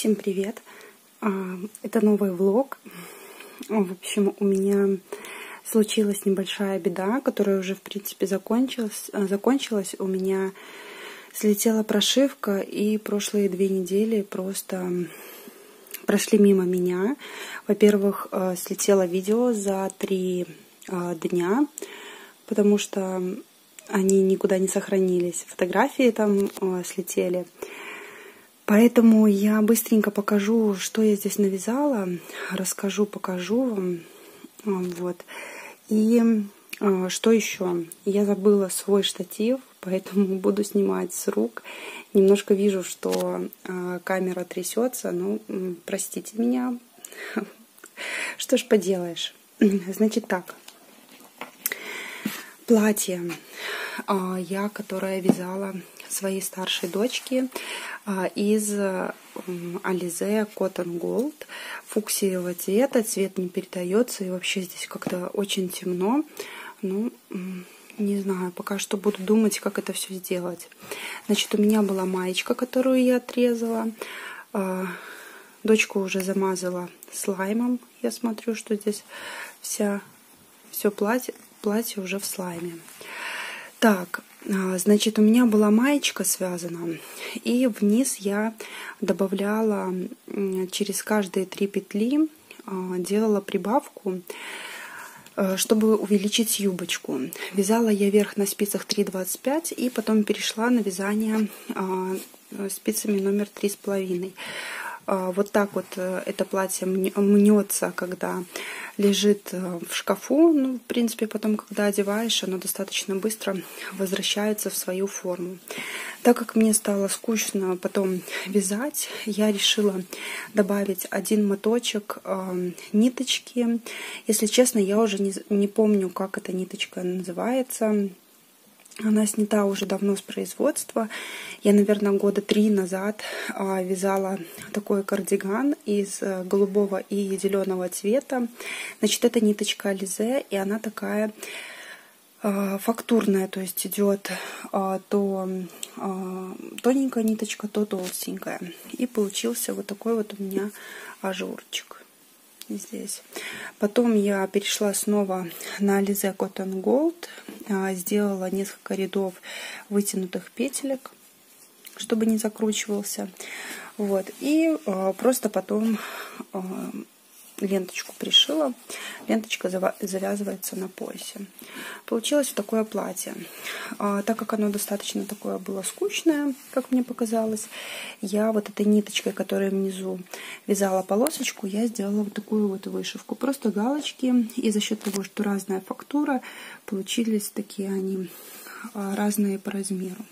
Всем привет! А, это новый влог. В общем, у меня случилась небольшая беда, которая уже, в принципе, закончилась. А, закончилась. У меня слетела прошивка, и прошлые две недели просто прошли мимо меня. Во-первых, а, слетело видео за три дня, потому что они никуда не сохранились. Фотографии там слетели. Поэтому я быстренько покажу, что я здесь навязала, расскажу, покажу вам. Вот. И а, что еще? Я забыла свой штатив, поэтому буду снимать с рук. Немножко вижу, что а, камера трясется, ну, простите меня. Что ж поделаешь. Значит так. Платье а, я, которое вязала своей старшей дочке а, из Alize Cotton Gold фуксиевого цвета. Цвет не передается и вообще здесь как-то очень темно. Ну, не знаю, пока что буду думать, как это все сделать. Значит, у меня была маечка, которую я отрезала. А, дочку уже замазала слаймом. Я смотрю, что здесь вся, все платье, платье уже в слайме. Так, значит, у меня была маечка связана, и вниз я добавляла через каждые три петли, а, делала прибавку, а, чтобы увеличить юбочку. Вязала я вверх на спицах 3,25 и потом перешла на вязание спицами номер 3,5. А, вот так вот э, это платье мнется, когда лежит э, в шкафу. Ну, в принципе, потом, когда одеваешь, оно достаточно быстро возвращается в свою форму. Так как мне стало скучно потом вязать, я решила добавить один моточек э, ниточки. Если честно, я уже не, не помню, как эта ниточка называется. Она снята уже давно с производства. Я, наверное, года три назад а, вязала такой кардиган из э, голубого и зеленого цвета. Значит, это ниточка Ализе, и она такая а, фактурная, то есть идет а, то тоненькая ниточка, то толстенькая. И получился вот такой вот у меня ажурчик здесь. Потом я перешла снова на Alize Cotton Gold, сделала несколько рядов вытянутых петелек, чтобы не закручивался. Вот. И а, просто потом а, ленточку пришила. Ленточка завязывается на поясе. Получилось такое платье. А, так как оно достаточно такое было скучное, как мне показалось, я вот этой ниточкой, которая внизу вязала полосочку, я сделала вот такую вот вышивку. Просто галочки. И за счет того, что разная фактура, получились такие они а, разные по размеру.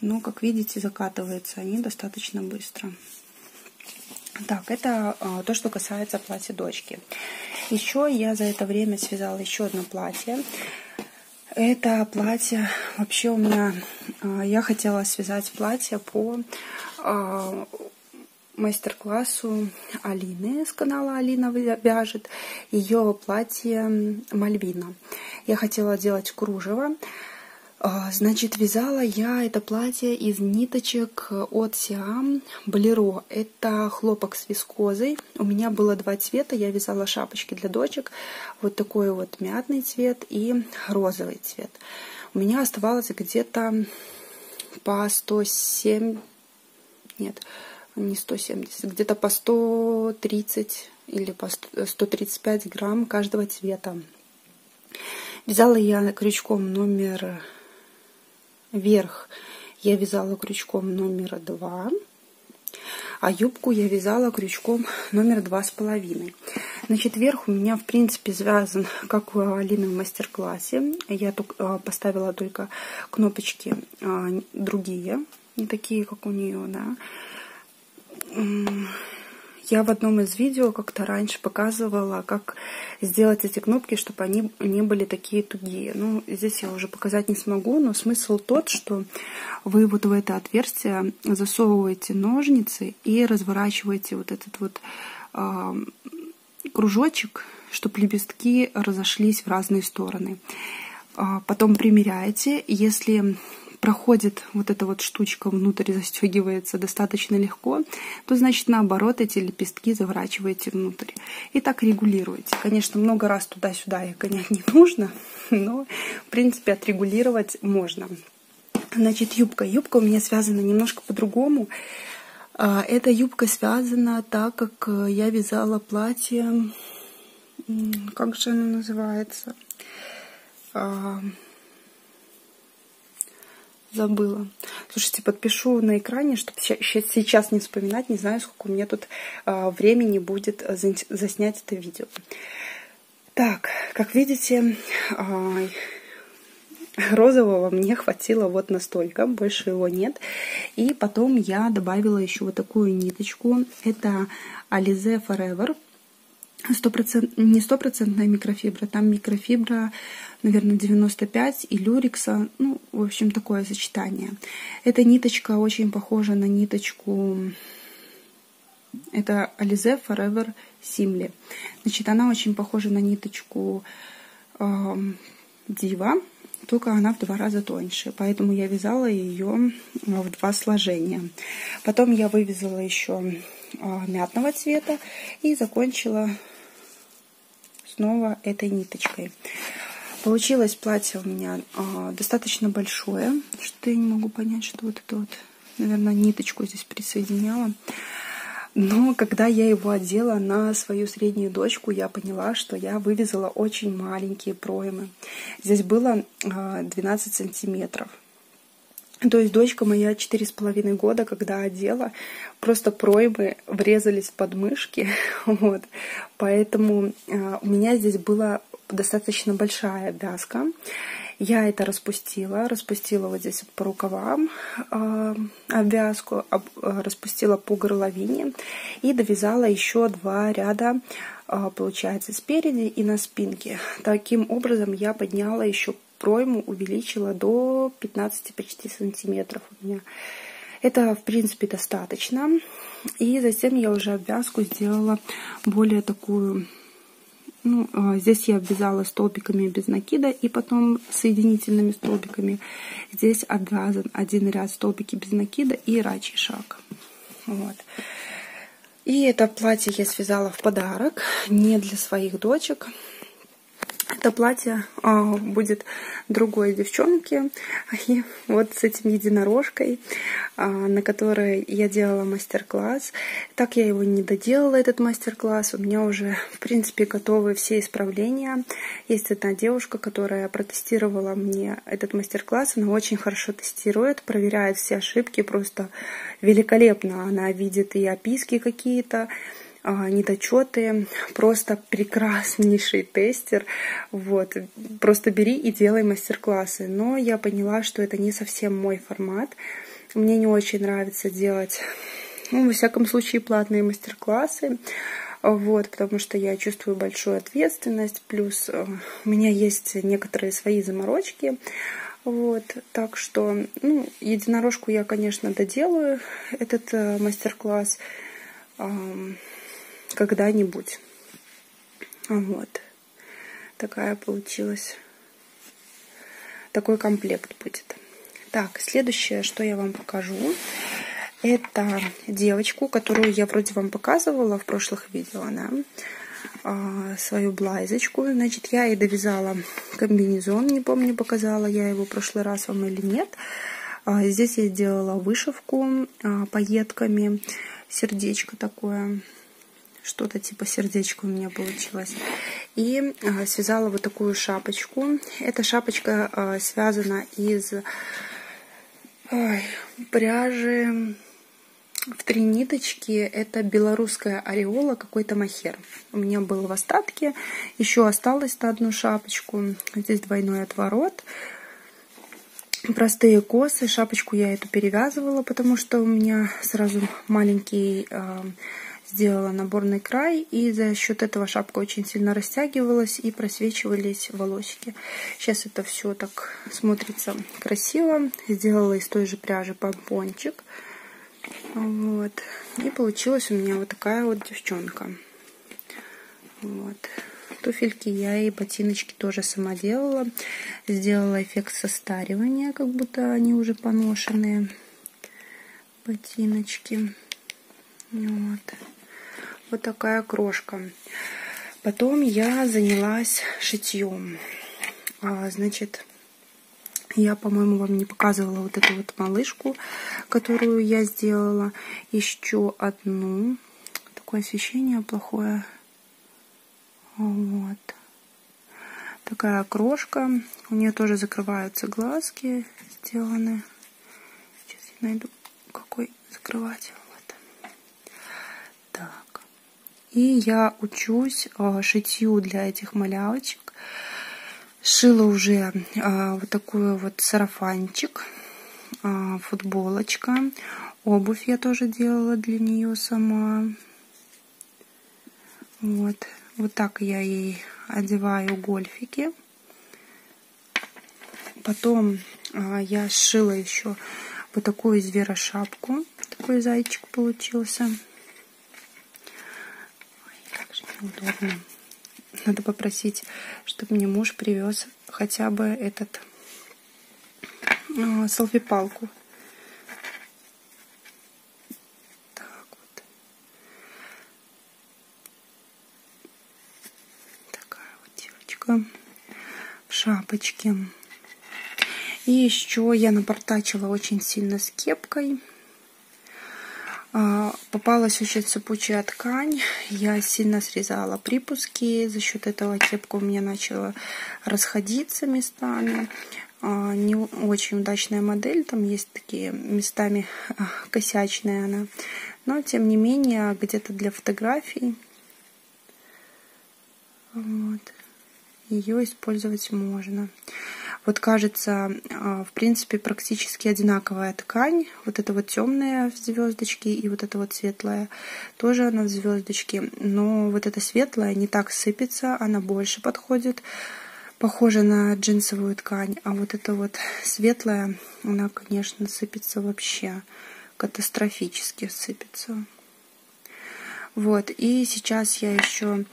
Но, как видите, закатываются они достаточно быстро. Так, это а, то, что касается платья дочки. Еще я за это время связала еще одно платье. Это платье, вообще у меня, а, я хотела связать платье по а, мастер-классу Алины с канала Алина вяжет. Ее платье Мальвина. Я хотела делать кружево. А, значит, вязала я это платье из ниточек от Siam Болеро. Это хлопок с вискозой. У меня было два цвета. Я вязала шапочки для дочек. Вот такой вот мятный цвет и розовый цвет. У меня оставалось где-то по 107... Нет, не 170. Где-то по 130 или по 135 грамм каждого цвета. Вязала я крючком номер Верх я вязала крючком номер два, а юбку я вязала крючком номер два с половиной. Значит, верх у меня, в принципе, связан, как у Алины в мастер-классе. Я а, поставила только кнопочки а, другие, не такие, как у нее, да. Я в одном из видео как-то раньше показывала, как сделать эти кнопки, чтобы они не были такие тугие. Ну, здесь я уже показать не смогу, но смысл тот, что вы вот в это отверстие засовываете ножницы и разворачиваете вот этот вот э, кружочек, чтобы лепестки разошлись в разные стороны. Потом примеряете, если проходит вот эта вот штучка внутрь, застегивается достаточно легко, то значит наоборот эти лепестки заворачиваете внутрь. И так регулируете. Конечно, много раз туда-сюда их гонять не нужно, но в принципе отрегулировать можно. Значит, юбка. Юбка у меня связана немножко по-другому. А, эта юбка связана так, как э, я вязала платье, как же оно называется? А, забыла. Слушайте, подпишу на экране, чтобы сейчас не вспоминать, не знаю, сколько у меня тут а, времени будет заснять это видео. Так, как видите, розового мне хватило вот настолько, больше его нет. И потом я добавила еще вот такую ниточку. Это Alize Forever. 100%, не стопроцентная микрофибра, там микрофибра, наверное, 95 и люрикса, ну, в общем, такое сочетание. Эта ниточка очень похожа на ниточку, это Alize Forever Simli. Значит, она очень похожа на ниточку э, только она в два раза тоньше. Поэтому я вязала ее в два сложения. Потом я вывязала еще а, мятного цвета и закончила снова этой ниточкой. Получилось платье у меня э, достаточно большое, что я не могу понять, что вот это вот, наверное, ниточку здесь присоединяла. Но когда я его одела на свою среднюю дочку, я поняла, что я вывязала очень маленькие проймы. Здесь было 12 сантиметров. То есть дочка моя четыре с половиной года, когда одела, просто проймы врезались в подмышки. Вот. Поэтому у меня здесь была достаточно большая вязка. Я это распустила, распустила вот здесь по рукавам э, обвязку, об, э, распустила по горловине и довязала еще два ряда, э, получается, спереди и на спинке. Таким образом я подняла еще пройму, увеличила до 15 почти сантиметров у меня. Это, в принципе, достаточно. И затем я уже обвязку сделала более такую ну, а, здесь я обвязала столбиками без накида и потом соединительными столбиками. Здесь обвязан один ряд столбики без накида и рачий шаг. Вот. И это платье я связала в подарок, не для своих дочек. Это платье а, будет другой девчонки. И вот с этим единорожкой, а, на которой я делала мастер-класс. Так я его не доделала, этот мастер-класс. У меня уже, в принципе, готовы все исправления. Есть одна девушка, которая протестировала мне этот мастер-класс. Она очень хорошо тестирует, проверяет все ошибки. Просто великолепно. Она видит и описки какие-то, недочеты, просто прекраснейший тестер. Вот. Просто бери и делай мастер-классы. Но я поняла, что это не совсем мой формат. Мне не очень нравится делать, ну, во всяком случае, платные мастер-классы. Вот, потому что я чувствую большую ответственность, плюс э, у меня есть некоторые свои заморочки. Вот, так что, ну, единорожку я, конечно, доделаю, этот э, мастер-класс когда-нибудь. Вот. Такая получилась. Такой комплект будет. Так, следующее, что я вам покажу, это девочку, которую я вроде вам показывала в прошлых видео, она а, свою блайзочку. Значит, я ей довязала комбинезон, не помню, показала я его в прошлый раз вам или нет. А, здесь я сделала вышивку а, пайетками, сердечко такое что-то типа сердечка у меня получилось. И э, связала вот такую шапочку. Эта шапочка э, связана из ой, пряжи в три ниточки. Это белорусская ореола, какой-то махер. У меня был в остатке. Еще осталось на одну шапочку. Здесь двойной отворот простые косы. Шапочку я эту перевязывала, потому что у меня сразу маленький э, сделала наборный край, и за счет этого шапка очень сильно растягивалась и просвечивались волосики. Сейчас это все так смотрится красиво. Сделала из той же пряжи помпончик. Вот. И получилась у меня вот такая вот девчонка. Вот. туфельки я и ботиночки тоже сама делала. Сделала эффект состаривания, как будто они уже поношенные ботиночки. Вот. Вот такая крошка. Потом я занялась шитьем. А, значит, я, по-моему, вам не показывала вот эту вот малышку, которую я сделала. Еще одну. Такое освещение плохое. Вот. Такая крошка. У нее тоже закрываются глазки сделаны. Сейчас я найду, какой закрыватель. Вот. Так. И я учусь а, шитью для этих малявочек. Шила уже а, вот такой вот сарафанчик, а, футболочка. Обувь я тоже делала для нее сама. Вот. Вот так я ей одеваю гольфики. Потом а, я сшила еще вот такую зверошапку. Такой зайчик получился. Неудобно. Надо попросить, чтобы мне муж привез хотя бы этот э, селфи-палку. Так вот. Такая вот девочка в шапочке. И еще я напортачила очень сильно с кепкой. А, попалась очень цепучая ткань, я сильно срезала припуски, за счет этого кепка у меня начала расходиться местами. А, не очень удачная модель, там есть такие местами а, косячная она, но тем не менее где-то для фотографий. Вот, ее использовать можно. Вот кажется, а, в принципе, практически одинаковая ткань. Вот эта вот темная в звездочке и вот эта вот светлая тоже она в звездочке. Но вот эта светлая не так сыпется, она больше подходит. Похожа на джинсовую ткань. А вот эта вот светлая, она, конечно, сыпется вообще катастрофически сыпется. Вот, и сейчас я еще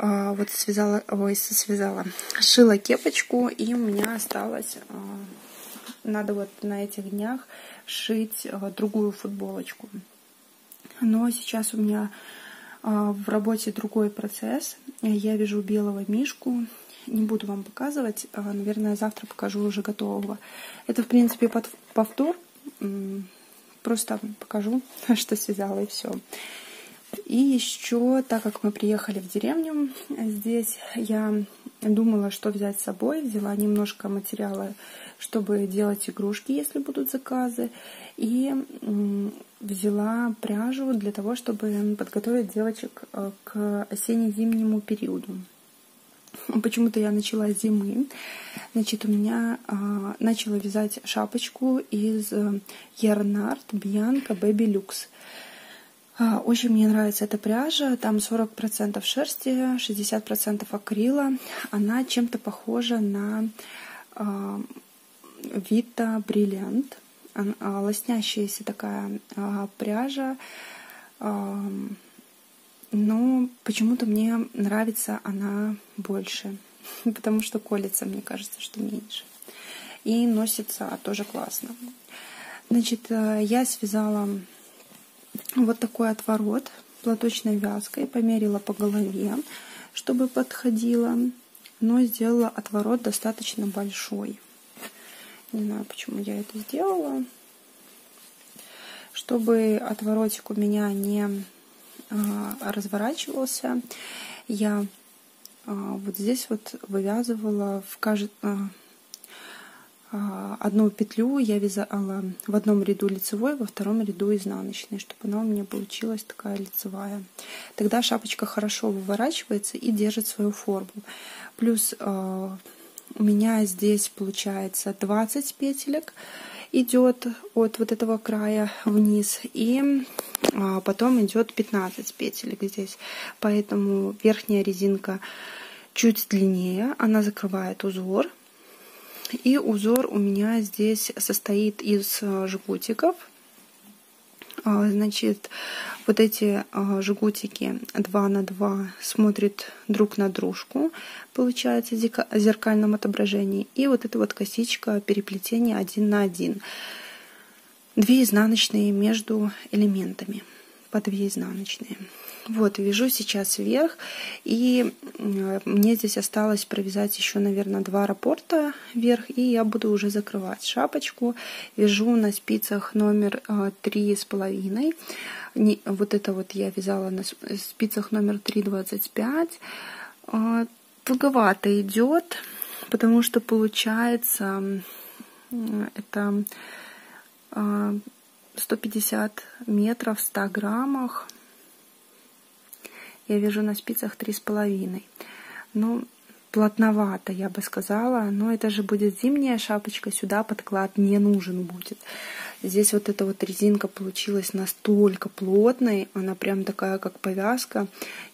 вот связала, ой, связала, шила кепочку, и у меня осталось, а, надо вот на этих днях шить а, другую футболочку. Но сейчас у меня в работе другой процесс. Я вяжу белого мишку. Не буду вам показывать. Наверное, завтра покажу уже готового. Это, в принципе, повтор. Просто покажу, что связала, и все. И еще, так как мы приехали в деревню, здесь я думала, что взять с собой. Взяла немножко материала, чтобы делать игрушки, если будут заказы. И взяла пряжу для того, чтобы подготовить девочек э, к осенне-зимнему периоду. Почему-то я начала с зимы. Значит, у меня а, начала вязать шапочку из Ярнард Бьянка Baby Luxe. А, очень мне нравится эта пряжа. Там 40% шерсти, 60% акрила. Она чем-то похожа на Вита Бриллиант. Лоснящаяся такая а, пряжа. Но почему-то мне нравится она больше. Потому что колется, мне кажется, что меньше. И носится тоже классно. Значит, э, я связала вот такой отворот платочной вязкой, померила по голове, чтобы подходило, но сделала отворот достаточно большой. Не знаю, почему я это сделала. Чтобы отворотик у меня не а, разворачивался, я а, вот здесь вот вывязывала в каждый а, а, одну петлю я вязала в одном ряду лицевой, во втором ряду изнаночной, чтобы она у меня получилась такая лицевая. Тогда шапочка хорошо выворачивается и держит свою форму. Плюс а, у меня здесь получается 20 петелек идет от вот этого края вниз и а, потом идет 15 петелек здесь поэтому верхняя резинка чуть длиннее она закрывает узор и узор у меня здесь состоит из э, жгутиков. А, значит, Вот эти жгутики 2 на 2 смотрят друг на дружку, получается в зеркальном отображении. И вот эта вот косичка переплетения один на один. Две изнаночные между элементами, по две изнаночные. Вот, вяжу сейчас вверх, и мне здесь осталось провязать еще, наверное, два раппорта вверх, и я буду уже закрывать шапочку. Вяжу на спицах номер э, три с половиной. Вот это вот я вязала на спицах номер 3,25. Э, туговато идет, потому что получается это 150 э, метров в 100 граммах я вяжу на спицах три с половиной. Ну, плотновато, я бы сказала. Но это же будет зимняя шапочка, сюда подклад не нужен будет. Здесь вот эта вот резинка получилась настолько плотной, она прям такая, как повязка.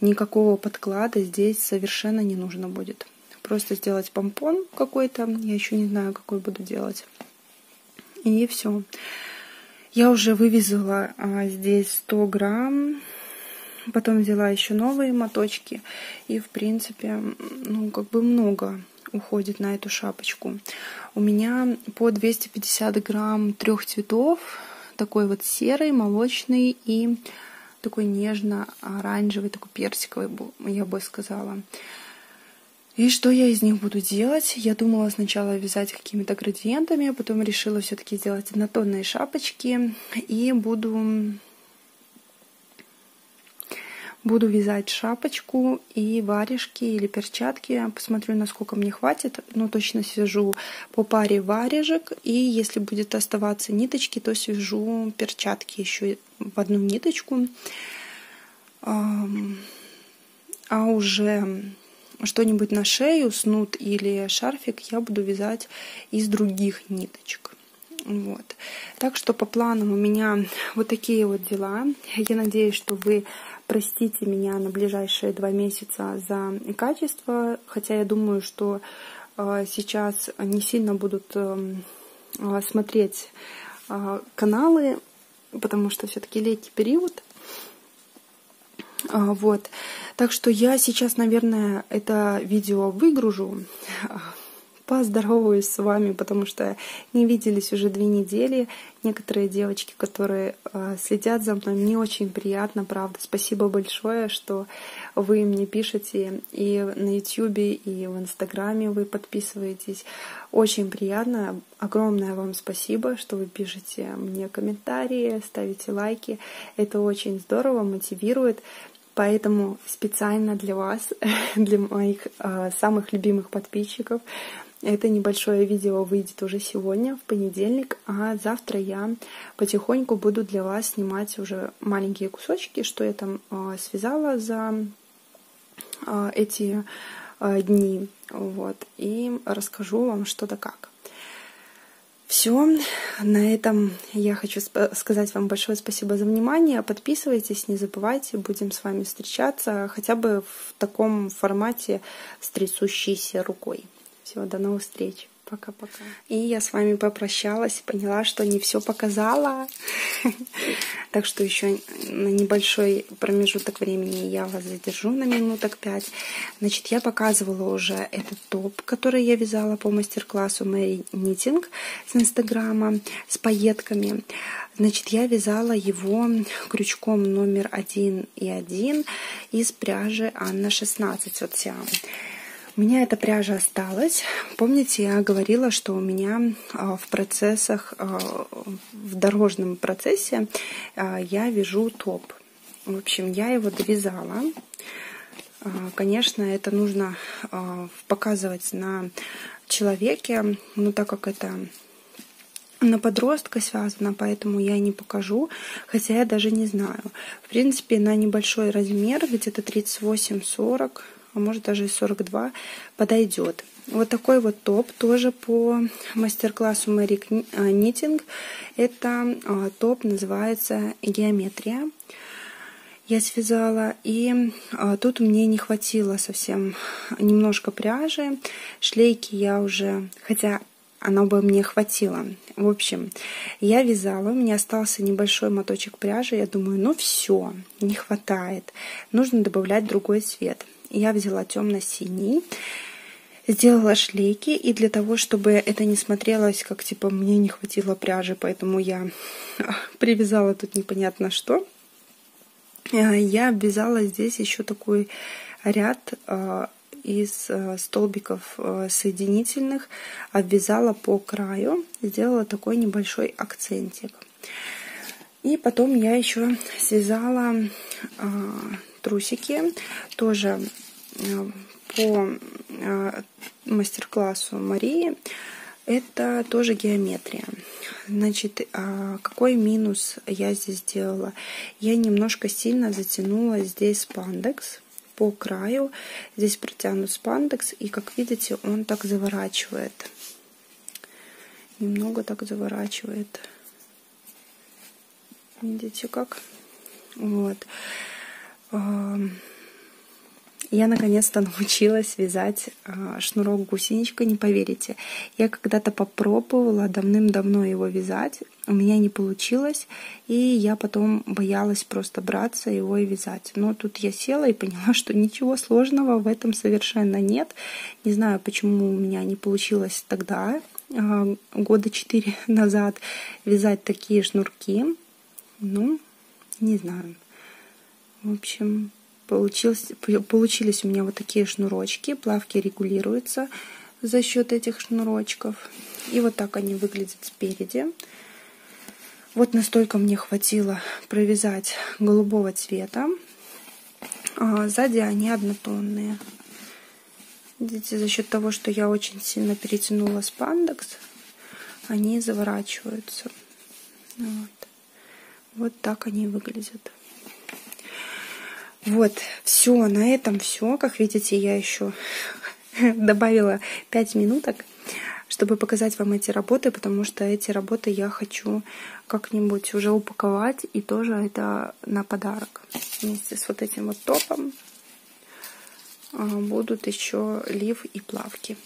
Никакого подклада здесь совершенно не нужно будет. Просто сделать помпон какой-то, я еще не знаю, какой буду делать. И все. Я уже вывязала а, здесь 100 грамм Потом взяла еще новые моточки. И, в принципе, ну, как бы много уходит на эту шапочку. У меня по 250 грамм трех цветов. Такой вот серый, молочный и такой нежно-оранжевый, такой персиковый, я бы сказала. И что я из них буду делать? Я думала сначала вязать какими-то градиентами, а потом решила все-таки сделать однотонные шапочки. И буду Буду вязать шапочку и варежки или перчатки. Посмотрю, насколько мне хватит. Но точно свяжу по паре варежек. И если будет оставаться ниточки, то свяжу перчатки еще в одну ниточку. А уже что-нибудь на шею, снуд или шарфик я буду вязать из других ниточек. Вот. Так что по планам у меня вот такие вот дела. Я надеюсь, что вы простите меня на ближайшие два месяца за качество, хотя я думаю, что э, сейчас не сильно будут эм, э, смотреть э, каналы, потому что все-таки летний период. Вот. Так что я сейчас, наверное, это видео выгружу поздороваюсь с вами, потому что не виделись уже две недели. Некоторые девочки, которые э, следят за мной, мне очень приятно, правда. Спасибо большое, что вы мне пишете и на YouTube, и в Инстаграме вы подписываетесь. Очень приятно. Огромное вам спасибо, что вы пишете мне комментарии, ставите лайки. Это очень здорово, мотивирует. Поэтому специально для вас, для моих э, самых любимых подписчиков, это небольшое видео выйдет уже сегодня, в понедельник, а завтра я потихоньку буду для вас снимать уже маленькие кусочки, что я там э, связала за э, эти э, дни, вот, и расскажу вам что да как. Все, на этом я хочу сказать вам большое спасибо за внимание. Подписывайтесь, не забывайте, будем с вами встречаться хотя бы в таком формате с трясущейся рукой. Всего, до новых встреч. Пока-пока. И я с вами попрощалась, поняла, что не все показала. Так что еще на небольшой промежуток времени я вас задержу на минуток пять. Значит, я показывала уже этот топ, который я вязала по мастер-классу Мэри Нитинг с Инстаграма с пайетками. Значит, я вязала его крючком номер один и один из пряжи Анна 16 вот Сиам. У меня эта пряжа осталась. Помните, я говорила, что у меня а, в процессах, а, в дорожном процессе а, я вяжу топ. В общем, я его довязала. Конечно, это нужно показывать на человеке, но так как это на подростка связано, поэтому я не покажу, хотя я даже не знаю. В принципе, на небольшой размер, где-то 38-40, а может даже и 42 подойдет. Вот такой вот топ тоже по мастер-классу Мэри Нитинг. Это а, топ называется «Геометрия». Я связала, и а, тут мне не хватило совсем немножко пряжи. Шлейки я уже, хотя оно бы мне хватило. В общем, я вязала, у меня остался небольшой моточек пряжи, я думаю, ну все, не хватает, нужно добавлять другой цвет. Я взяла темно-синий, сделала шлейки, и для того, чтобы это не смотрелось, как типа мне не хватило пряжи, поэтому я привязала тут непонятно что, э, я обвязала здесь еще такой ряд э, из столбиков соединительных, обвязала по краю, сделала такой небольшой акцентик. И потом я еще связала трусики, тоже по э, мастер-классу Марии, это тоже геометрия. Значит, а какой минус я здесь сделала? Я немножко сильно затянула здесь спандекс по краю. Здесь протянут спандекс, и, как видите, он так заворачивает. Немного так заворачивает. Видите как? Вот я наконец-то научилась вязать а, шнурок гусеничка, не поверите. Я когда-то попробовала давным-давно его вязать, у меня не получилось, и я потом боялась просто браться его и вязать. Но тут я села и поняла, что ничего сложного в этом совершенно нет. Не знаю, почему у меня не получилось тогда, а, года четыре назад, вязать такие шнурки. Ну, не знаю. В общем, Получилось, получились у меня вот такие шнурочки. Плавки регулируются за счет этих шнурочков. И вот так они выглядят спереди. Вот настолько мне хватило провязать голубого цвета. А сзади они однотонные. Видите, за счет того, что я очень сильно перетянула спандекс, они заворачиваются. Вот, вот так они выглядят. Вот, все, на этом все. Как видите, я еще добавила 5 минуток, чтобы показать вам эти работы, потому что эти работы я хочу как-нибудь уже упаковать, и тоже это на подарок. Вместе с вот этим вот топом а, будут еще лиф и плавки.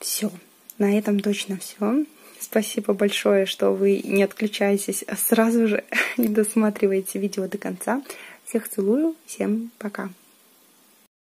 Все, на этом точно все. Спасибо большое, что вы не отключаетесь, а сразу же не досматриваете видео до конца. Всех целую, всем пока.